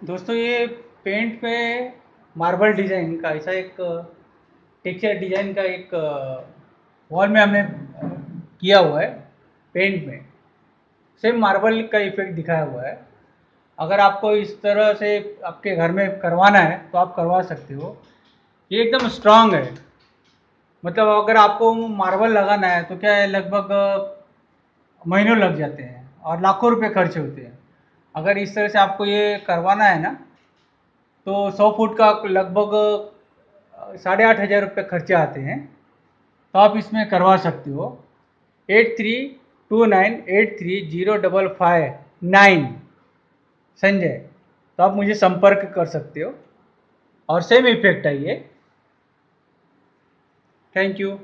दोस्तों, ये पेंट पे मार्बल डिज़ाइन का, ऐसा एक टेक्सचर डिज़ाइन का एक वॉल में हमने किया हुआ है पेंट में। सेम मार्बल का इफ़ेक्ट दिखाया हुआ है। अगर आपको इस तरह से आपके घर में करवाना है तो आप करवा सकते हो। ये एकदम स्ट्रांग है। मतलब अगर आपको मार्बल लगाना है तो क्या है, लगभग महीनों लग जाते हैं और लाखों रुपए खर्च होते हैं। अगर इस तरह से आपको ये करवाना है ना तो सौ फुट का लगभग साढ़े आठ हज़ार रुपये खर्चे आते हैं। तो आप इसमें करवा सकते हो। Eight three two nine, eight three zero double five nine. Sanjay तो आप मुझे संपर्क कर सकते हो। और सेम इफ़ेक्ट है ये। Thank you.